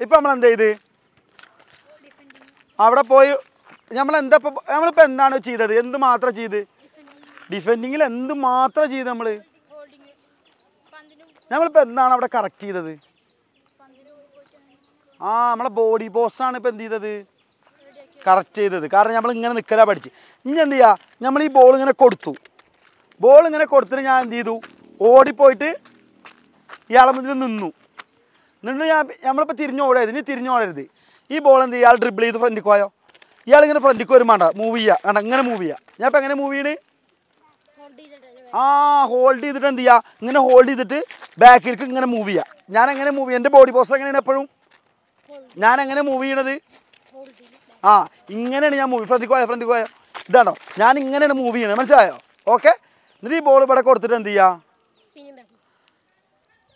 ഇപ്പം നമ്മൾ എന്ത് ചെയ്ത്? അവിടെ പോയി നമ്മൾ എന്താ നമ്മളിപ്പോ എന്താണ് ചെയ്തത്? എന്ത് മാത്രം ചെയ്ത്? ഡിഫെൻഡിങ്ങിൽ എന്ത് മാത്രം ചെയ്ത് നമ്മൾ നമ്മളിപ്പോൾ എന്താണ് അവിടെ കറക്റ്റ് ചെയ്തത്? ആ നമ്മളെ ബോഡി പോസ്റ്റാണ് ഇപ്പൊ എന്ത് ചെയ്തത്? കറക്റ്റ് ചെയ്തത്. കാരണം നമ്മൾ ഇങ്ങനെ നിൽക്കലാ പഠിച്ച്. ഇനി എന്ത് ചെയ്യുക നമ്മൾ ഈ ബോൾ ഇങ്ങനെ കൊടുത്തു. ബോൾ ഇങ്ങനെ കൊടുത്തിട്ട് ഞാൻ എന്ത് ചെയ്തു? ഓടിപ്പോയിട്ട് ഇയാളെ മുന്നിൽ നിന്നു. നിന്ന് ഞാൻ നമ്മളിപ്പോൾ തിരിഞ്ഞോടരുത് ഇനി തിരിഞ്ഞോടരുത് ഈ ബോൾ എന്ത് ഇയാൾ ഡ്രിബിൾ ചെയ്ത് ഫ്രണ്ടിക്ക് പോയോ? ഇയാൾ ഇങ്ങനെ ഫ്രണ്ടിക്ക് വരും വേണ്ട മൂവ് ചെയ്യുക കണ്ട? ഇങ്ങനെ മൂവ് ചെയ്യുക ഞാൻ ഇപ്പം എങ്ങനെ മൂവ് ചെയ്യണേ? ആ ഹോൾഡ് ചെയ്തിട്ട് എന്ത് ചെയ്യുക ഇങ്ങനെ ഹോൾഡ് ചെയ്തിട്ട് ബാക്കിലേക്ക് ഇങ്ങനെ മൂവ് ചെയ്യുക ഞാൻ എങ്ങനെ മൂവ് എന്റെ ബോഡി പോസ്റ്റർ എങ്ങനെയാണ് എപ്പോഴും? ഞാൻ എങ്ങനെ മൂവ് ചെയ്യണത്? ആ ഇങ്ങനെയാണ് ഞാൻ മൂവി ഫ്രണ്ടിക്ക് പോയോ? ഫ്രണ്ടിക്ക് പോയോ? ഇതാണോ? ഞാൻ ഇങ്ങനെയാണ് മൂവ് ചെയ്യണത്. മനസ്സിലായോ? ഓക്കെ എന്നിട്ട് ഈ ബോൾ ഇവിടെ കൊടുത്തിട്ട് എന്ത് ചെയ്യുക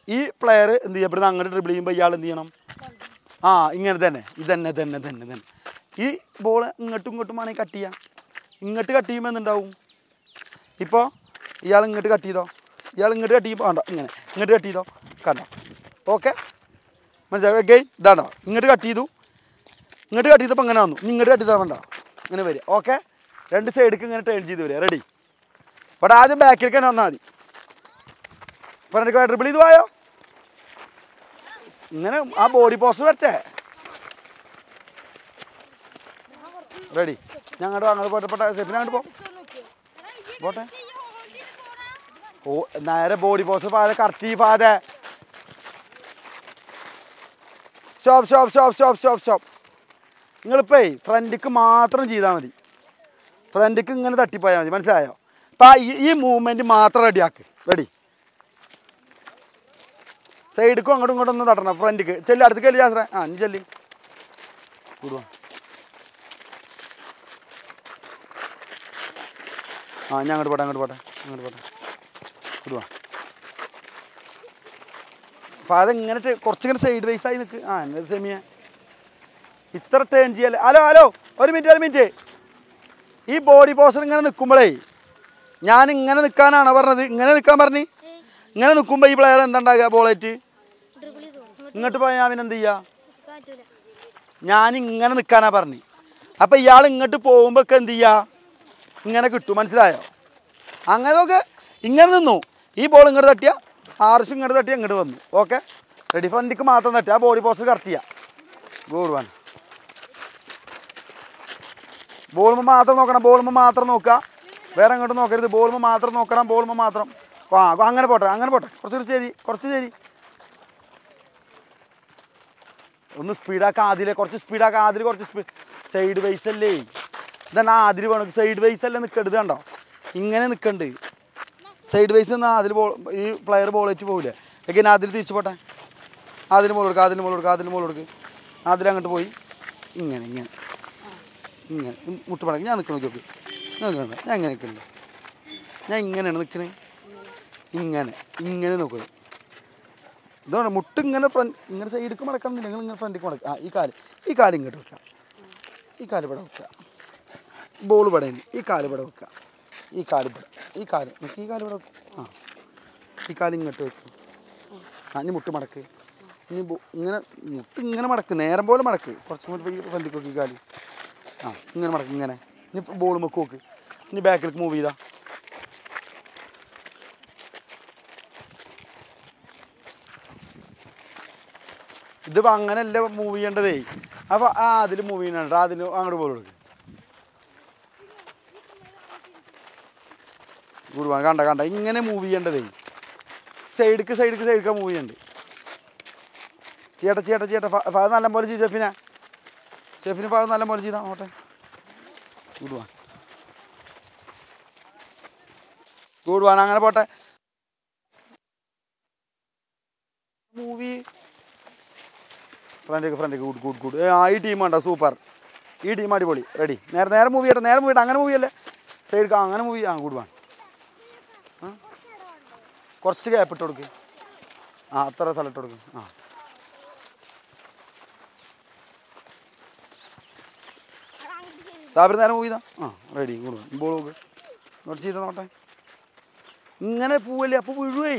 ഈ പ്ലെയർ എന്ത് ചെയ്യുക അങ്ങോട്ട് ഡ്രിബിൾ ചെയ്യുമ്പോൾ ഇയാൾ എന്ത് ചെയ്യണം? ആ ഇങ്ങനെ തന്നെ. ഇതന്നെ തന്നെ തന്നെ തന്നെ ഈ ബോൾ ഇങ്ങോട്ടും ഇങ്ങോട്ടും ആണെങ്കിൽ കട്ട് ചെയ്യാം. ഇങ്ങോട്ട് കട്ട് ചെയ്യുമ്പോൾ എന്തുണ്ടാവും? ഇപ്പോൾ ഇയാൾ ഇങ്ങോട്ട് കട്ട് ചെയ്തോ? ഇയാൾ ഇങ്ങോട്ട് കട്ട് ചെയ്യുമ്പോൾ വേണ്ട ഇങ്ങനെ. ഇങ്ങോട്ട് കട്ട് ചെയ്തോ? കണ്ടോ? ഓക്കെ മനസ്സിലായി? ഓക്കെ ഇതാണ്ടോ ഇങ്ങോട്ട് കട്ട് ചെയ്തു. ഇങ്ങോട്ട് കട്ട് ചെയ്തപ്പോൾ അങ്ങനെ വന്നു. ഇങ്ങോട്ട് കട്ട് ചെയ്താൽ വേണ്ട ഇങ്ങനെ വരിക. ഓക്കെ രണ്ട് സൈഡിലേക്ക് ഇങ്ങനെ ടേൺ ചെയ്ത് വരിക. റെഡി ഇവിടെ ആദ്യം ബാക്കിലേക്ക് തന്നെ വന്നാൽ മതി. എനിക്ക് ഡ്രിബിൾ ചെയ്ത് പോയോ? ഇങ്ങനെ ആ ബോഡി പോസ്റ്റ് വരട്ടെ. റെഡി ഞങ്ങളുടെ അങ്ങോട്ട് അങ്ങോട്ട് പോട്ടെ പോട്ടെ അങ്ങോട്ട് പോ. പോട്ടെ. ഓ നേരെ ബോഡി പോസ്റ്റ് പാതെ കറക്റ്റ് ഈ പാതെ. Shop shop shop shop shop shop നിങ്ങളിപ്പേ ഫ്രണ്ടിക്ക് മാത്രം ചെയ്താൽ മതി. ഫ്രണ്ടിക്ക് ഇങ്ങനെ തട്ടിപ്പോയാൽ മതി മനസ്സിലായോ? അപ്പം ഈ മൂവ്മെന്റ് മാത്രം റെഡിയാക്ക് റെഡി സൈഡിക്കും അങ്ങോട്ടും ഇങ്ങോട്ടും ഒന്ന് തട്ടണം ഫ്രണ്ടിക്ക്. ചെല്ലി അടുത്തേക്ക് ചെല്ലി ജാസ്ര ആ നീ ചെല്ലി. കൂടുവാ. ആ ഞാൻ അങ്ങോട്ട് പോട്ടെ അങ്ങോട്ട് പോട്ടെ അങ്ങോട്ട് പോട്ടെ. കൂടുവാ. അപ്പം അതിങ്ങനെ ഇങ്ങനെ കുറച്ചിങ്ങനെ സൈഡ് വൈസ് ആയി നിൽക്ക് ആ എന്നത് സെമിയ. ഇത്ര ടേൺ ചെയ്യല്ലേ. ഹലോ ഹലോ ഒരു മിനിറ്റ് ഒരു മിനിറ്റ് ഈ ബോഡി പോസ്റ്റർ ഇങ്ങനെ നിൽക്കുമ്പോഴേ ഞാൻ ഇങ്ങനെ നിൽക്കാനാണോ പറഞ്ഞത്? ഇങ്ങനെ നിൽക്കാൻ പറഞ്ഞു? ഇങ്ങനെ നിൽക്കുമ്പോൾ ഈ പ്ലെയർ എന്താ ഉണ്ടാകുക ബോളേറ്റ് ഇങ്ങോട്ട് പോയാൽ അവൻ എന്ത് ചെയ്യുക ഞാൻ ഇങ്ങനെ നിൽക്കാനാ പറഞ്ഞു. അപ്പം ഇയാൾ ഇങ്ങോട്ട് പോകുമ്പോൾ ഒക്കെ എന്ത് ചെയ്യുക ഇങ്ങനെ കിട്ടും മനസ്സിലായോ? അങ്ങനെ നോക്ക് ഇങ്ങനെ നിന്നു. ഈ ബോൾ ഇങ്ങോട്ട് തട്ടിയ ആർഷ് ഇങ്ങോട്ട് തട്ടി ഇങ്ങോട്ട് വന്നു. ഓക്കെ റെഡി ഫ്രണ്ടിക്ക് മാത്രം തട്ടി ആ ബോഡി പോസ്റ്റ് കറക്റ്റ് ചെയ്യാം. ഗോൾ വൺ ബോളുമ്പോൾ മാത്രം നോക്കണം ബോളുമ്പോൾ മാത്രം നോക്കുക. വേറെ അങ്ങോട്ട് നോക്കരുത്. ബോളുമ്പോൾ മാത്രം നോക്കണം ബോളുമ്പോൾ മാത്രം. ആ അങ്ങനെ പോട്ടെ അങ്ങനെ പോട്ടെ. കുറച്ച് ശരി കുറച്ച് ശരി. ഒന്ന് സ്പീഡാക്കാൻ ആദ്യമേ കുറച്ച് സ്പീഡാക്കാൻ ആദ്യം കുറച്ച് സ്പീഡ് സൈഡ് വൈസ് അല്ലേ? ഇതാണ് ആദ്യം വേണം സൈഡ് വൈസ് അല്ലേ നിൽക്കരുത് കണ്ടോ? ഇങ്ങനെ നിൽക്കണ്ട് സൈഡ് വൈസ് നിന്ന് അതിൽ ബോൾ ഈ പ്ലെയർ ബോളേറ്റ് പോകില്ല എങ്ങനെ അതിൽ തിരിച്ചു പോട്ടെ? അതിന് മോൾ കൊടുക്കുക അതിന് മോൾ കൊടുക്കുക അതിന് മോൾ കൊടുക്കുക അതിൽ അങ്ങോട്ട് പോയി. ഇങ്ങനെ ഇങ്ങനെ. ഇങ്ങനെ. മുട്ടുപടക്ക്. ഞാൻ നിൽക്കണം ഞാൻ നിൽക്കണ്ട ഞാൻ ഇങ്ങനെ നിൽക്കണേ ഞാൻ ഇങ്ങനെയാണ് നിൽക്കണേ ഇങ്ങനെ ഇങ്ങനെ നോക്കണം ഇതാണ് മുട്ട് ഇങ്ങനെ ഫ്രണ്ട് ഇങ്ങനെ സൈഡിലേക്ക് മടക്കണം നിങ്ങൾ ഇങ്ങനെ ഫ്രണ്ടിലേക്ക് മടക്കുക ആ ഈ കാൽ. ഈ കാൽ ഇങ്ങോട്ട് വെക്കുക. ഈ കാൽ ഇവിടെ വെക്കുക. ബോൾ ഇവിടെ ഈ കാൽ ഇവിടെ വെക്കുക. ഈ കാൽ ഇവിടെ. ഈ കാൽ. നിങ്ങൾക്ക് ഈ കാൽ ഇവിടെ വെക്കുക ആ. ഈ കാൽ ഇങ്ങോട്ട് വെക്കും. ആ ഇനി മുട്ട് മടക്ക്. ഇനി ഇങ്ങനെ മുട്ട് ഇങ്ങനെ മടക്ക്. നേരം പോലെ മടക്ക്. കുറച്ചും കൂടി ഈ ഫ്രണ്ടിലേക്ക് വെക്കുക ഈ കാൽ. ആ ഇങ്ങനെ മടക്ക്. ഇങ്ങനെ. ഇനി ബോൾ വെക്ക്. നോക്ക് ഇനി ബാക്കിലേക്ക് മൂവ് ചെയ്താ. ഇതിപ്പോൾ അങ്ങനെയല്ല മൂവ് ചെയ്യേണ്ടതേ? അപ്പോൾ ആ അതിൽ മൂവ് ചെയ്യണ്ട അതിൽ അങ്ങോട്ട് പോലും കൊടുക്ക്. കണ്ട കണ്ട. ഇങ്ങനെ മൂവ് ചെയ്യേണ്ടതേ? സൈഡ്ക്ക് സൈഡ്ക്ക് സൈഡ്ക്ക് മൂവ് ചെയ്യണ്ട്. ചേട്ടാ ചേട്ടാ ചേട്ടാ ഫാദർ നല്ല പോലെ ചെയ്ത് ഷെഫിനെ. ഷെഫിന് ഫാദർ നല്ല പോലെ ചെയ്താ ഓട്ടെ ഗുരുവാൻ ഗുരുവാൻ അങ്ങനെ പോട്ടെ മൂവി ഫ്രണ്ടിലേക്ക് ഫ്രണ്ടിലേക്ക് ഗുഡ് ഗുഡ് ഗുഡ്. ആ ഈ ടീം ഉണ്ടോ സൂപ്പർ. ഈ ടീം അടിപൊളി. റെഡി നേരെ നേരെ മൂവി ചെയ്യട്ടെ നേരെ മൂവ് ചെയ്യട്ടെ അങ്ങനെ മൂവിയല്ലേ സൈഡ് അങ്ങനെ മൂവി ആ ഗുഡ് വേണം കുറച്ച് ഗ്യാപ്പ് ഇട്ട് കൊടുക്ക്. ആ അത്ര സ്ഥലം ഇട്ട് കൊടുക്ക്. ആ. സാബിന് നേരെ മൂവ് ചെയ്താ ആ റെഡി വേണം ബോൾ നോക്ക്. നോട്ട് ചെയ്താ നോട്ടെ. ഇങ്ങനെ പോവല്ലേ? അപ്പോൾ വീഴുവേ.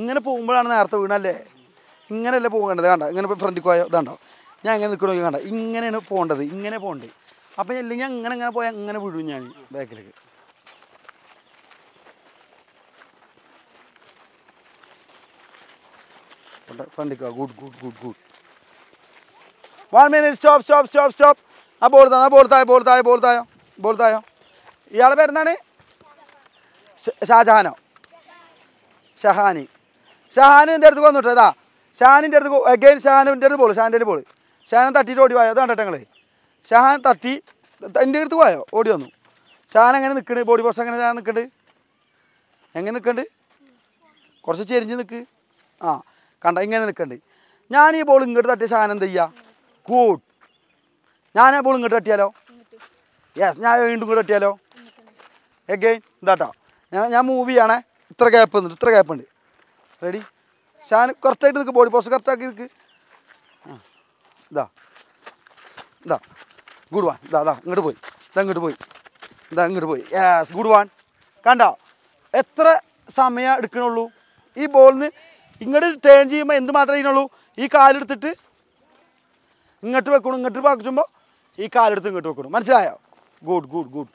ഇങ്ങനെ പോകുമ്പോഴാണ് നേരത്തെ വീണല്ലേ? ഇങ്ങനെയല്ല പോകേണ്ടത്? കണ്ട? ഇങ്ങനെ ഫ്രണ്ടിൽ പോയോ ഇതാണ്ടോ? ഞാൻ ഇങ്ങനെ നിൽക്കണമെങ്കിൽ കണ്ട? ഇങ്ങനെയാണ് പോകേണ്ടത് ഇങ്ങനെ പോകണ്ടേ അപ്പം അല്ലെങ്കിൽ അങ്ങനെ അങ്ങനെ പോയാൽ അങ്ങനെ വിഴു ഞാൻ ബാക്കിലേക്ക്. ഫ്രണ്ടിക്കോ good good good good one minute stop stop stop stop ആ ബോൾ ആ ബോൾ തായോ? ബോൾ തായോ? ഇയാളെ പേരെന്താണ്? ഷാജഹാനോ? ഷഹാനി. ഷഹാനി എന്റെ അടുത്ത് വന്നിട്ടോ? ഇതാ. ഷഹാനിന്റെ അടുത്ത് അഗൈൻ ഷാനിന്റെ അടുത്ത് പോൾ ഷാന്റെ പോൾ. ഷാൻ തട്ടിയിട്ട് ഓടി പോയോ? അതാണ് ഞങ്ങൾ ഷാൻ തട്ടി എന്റെ അടുത്ത് പോയോ? ഓടി വന്നു. ഷാൻ എങ്ങനെ നിൽക്കണ് ബോഡി പോസ്റ്റ് എങ്ങനെ ഷാൻ നിൽക്കുന്നത് എങ്ങനെ നിൽക്കുന്നുണ്ട് കുറച്ച് ചെരിഞ്ഞ് നിൽക്ക് ആ കണ്ട ഇങ്ങനെ നിൽക്കുന്നുണ്ട് ഞാൻ ഈ ബോൾ ഇങ്ങോട്ട് തട്ടിയ ഷാൻ എന്ത് ചെയ്യുക കൂട്ട് ഞാൻ ആ ബോൾ ഇങ്ങോട്ട് തട്ടിയാലോ? യെസ് ഞാൻ വീണ്ടും ഇങ്ങോട്ട് തട്ടിയാലോ? എഗൈൻ ഇതാട്ടോ. ഞാൻ ഞാൻ മൂവ് ചെയ്യണേ. ഇത്ര ഗ്യാപ്പ് ഉണ്ട് ഇത്ര ഗ്യാപ്പ് ഉണ്ട്. റെഡി ഷാൻ കറക്റ്റായിട്ട് നിൽക്ക് ബോഡി പോസ്റ്റ് കറക്റ്റാക്കി നിൽക്ക് ഇതാ. ഇതാ. ഗുഡ് വാൻ ഇതാ ഇതാ ഇങ്ങോട്ട് പോയി. ഇതാ ഇങ്ങോട്ട് പോയി. ഇതാ ഇങ്ങോട്ട് പോയി. യെസ് ഗുഡ് വാൻ കണ്ടോ? എത്ര സമയം എടുക്കണുള്ളൂ? ഈ ബോളിന് ഇങ്ങോട്ട് ടേൺ ചെയ്യുമ്പോൾ എന്ത് മാത്രമേ ചെയ്യുന്നുള്ളൂ? ഈ കാലെടുത്തിട്ട് ഇങ്ങോട്ട് വെക്കണം ഇങ്ങോട്ട് വെക്കുമ്പോൾ ഈ കാലെടുത്ത് ഇങ്ങോട്ട് വെക്കണം. മനസ്സിലായോ? Good good good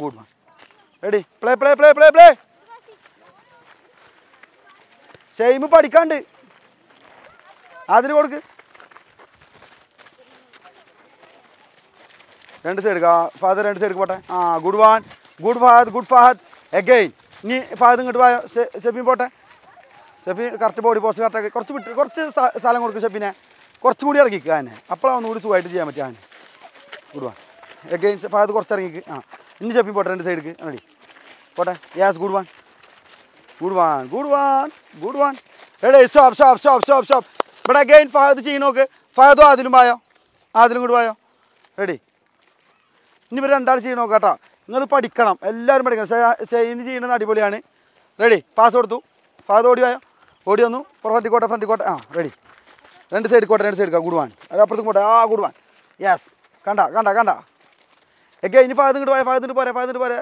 good one ready play play play play play shame പഠിക്കാണ്ട്. അതിന് കൊടുക്ക്. രണ്ട് സൈഡ് ഫാദർ രണ്ട് സൈഡ് പോട്ടെ. ആ good one good Fahad good Fahad again ഇനി ഫഹദ് ഇങ്ങോട്ട് പോയോ ഷെഫീൻ പോട്ടെ. Shefi correct body post correct കുറച്ച് വിട്ട് കുറച്ച് സ്ഥ- സ്ഥലം കൊടുക്കും ഷെഫിനെ കുറച്ചും കൂടി ഇറങ്ങിക്കുക തന്നെ അപ്പോഴാണ് ഒന്നുകൂടി സുഖമായിട്ട് ചെയ്യാൻ പറ്റുക അവന്. ഗുഡ് വാൻ എഗെയിൻ ഫഹദ് കുറച്ച് ഇറങ്ങിക്ക്. ആ ഇനി ഷെഫീൻ പോട്ടെ രണ്ട് സൈഡിക്ക് റെഡി. പോട്ടെ? Yes good one good one, good one. Good one ready stop stop stop stop again Fahad ചെയ്യ് നോക്ക്. ഫഹദോ ആദിലും പായോ? ആദിലും കൂടി പായോ? റെഡി ഇനി ഇവർ രണ്ടാൾ ചെയ്യണോ കേട്ടോ. നിങ്ങൾ പഠിക്കണം. എല്ലാവരും പഠിക്കണം. സെയിൻ ചെയ്യുന്നത് അടിപൊളിയാണ്. റെഡി പാസ് കൊടുത്തു. ഫഹദ് ഓടി വായോ ഓടി വന്നു. ഫ്രണ്ടിൽ കോട്ടെ ഫ്രണ്ടിൽ കോട്ടെ. ആ റെഡി രണ്ട് സൈഡ് കോട്ടെ രണ്ട് സൈഡ് ഗുഡ് വാൻ അപ്പുറത്തും കോട്ടെ ആ ഗുഡ് വാൻ യെസ് കണ്ട കണ്ട കണ്ട. എക്കെ ഇനി ഫഹദ് ഇങ്ങോട്ട് പോയാൽ ഫാദർ ഇങ്ങോട്ട് പോരെ? ഫാദർ ഇങ്ങോട്ട് പോരെ?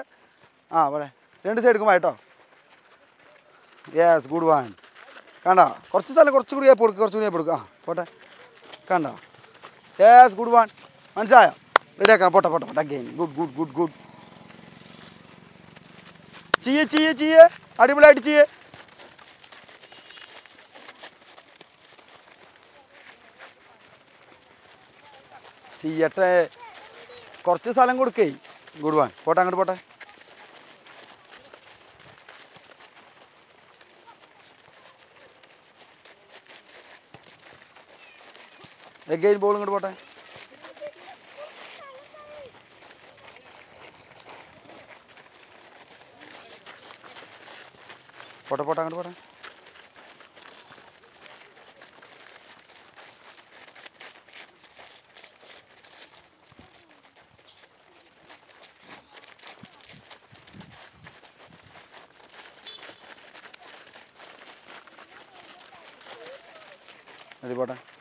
ആ പോരെ. രണ്ട് സൈഡിക്കും പോയട്ടോ യെസ് ഗുഡ് വാൻ കണ്ട? കുറച്ച് സ്ഥലം കുറച്ചും കൂടി കൊടുക്കുക കുറച്ചും കൂടി കൊടുക്കുക ആ പോട്ടെ. കണ്ട? യെസ് ഗുഡ് വാൻ മനസ്സിലായോ? റെഡിയാക്കാം പോട്ടെ പോട്ടെ പോട്ടെ. Again good good good good ചെയ്യേ ചെയ്യേ ചെയ്യേ അടിപൊളിയായിട്ട് ചെയ്യേ ചെയ്യട്ടെ കുറച്ച് സ്ഥലം കൊടുക്കേ. ഗുഡ് വാൻ പോട്ടെ അങ്ങോട്ട് പോട്ടെ. എഗെയിൻ ബോൾ ഇങ്ങോട്ട് പോട്ടെ. പോട്ടെ പോട്ടെ അങ്ങോട്ട് പോട്ടെ. ready പോട്ടെ.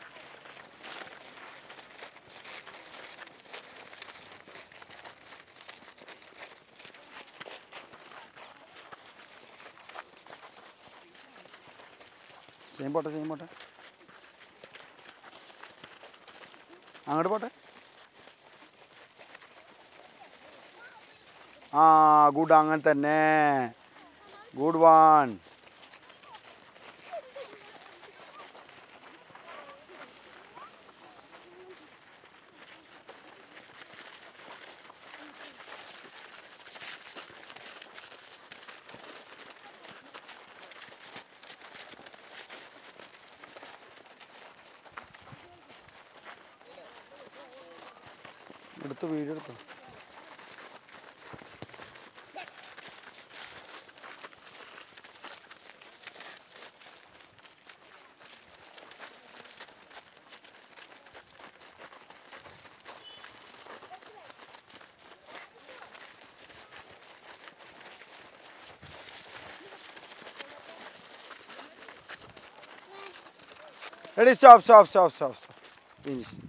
സെയിം പോട്ടെ സെയിം പോട്ടെ. അങ്ങോട്ട് പോട്ടെ. ആ ഗുഡ് അങ്ങനെ തന്നെ. ഗുഡ് വൺ എടുത്ത് വീഡിയോ എടുത്തു Ready, stop, stop, stop, stop, stop. Finish.